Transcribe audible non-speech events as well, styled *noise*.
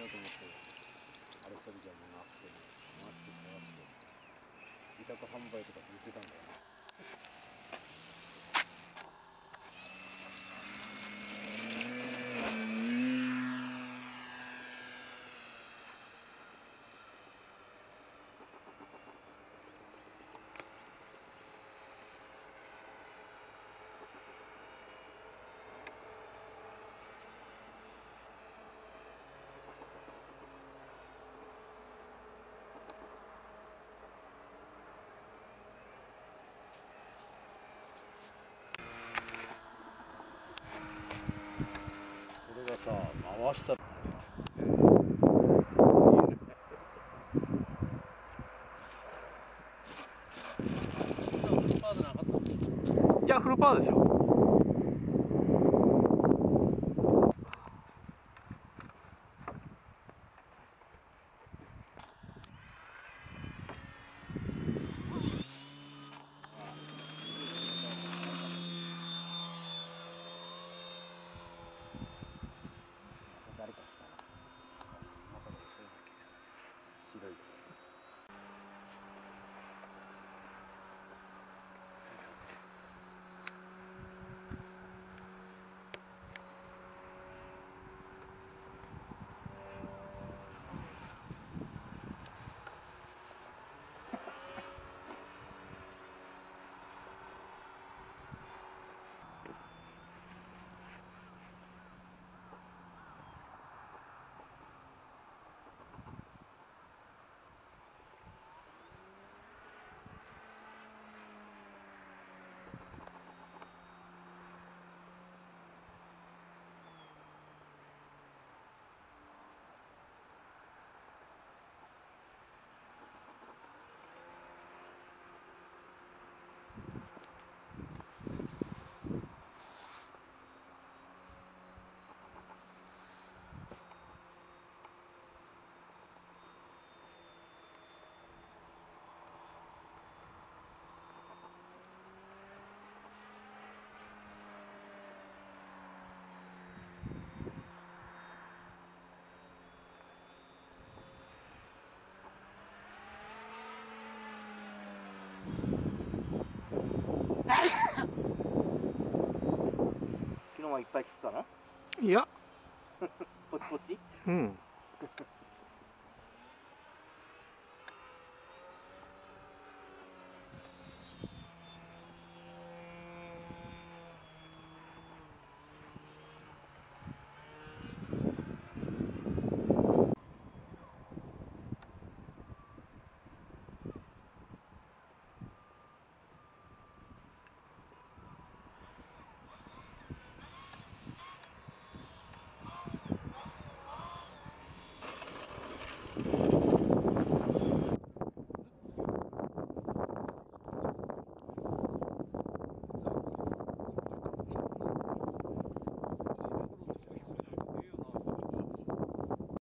ようと思ってあれ一人じゃもうなくて回って回って委託販売とか続けたんだよ。さ回した。いやフルパワーですよ。いっぱい来てたないや。*laughs* うん *laughs*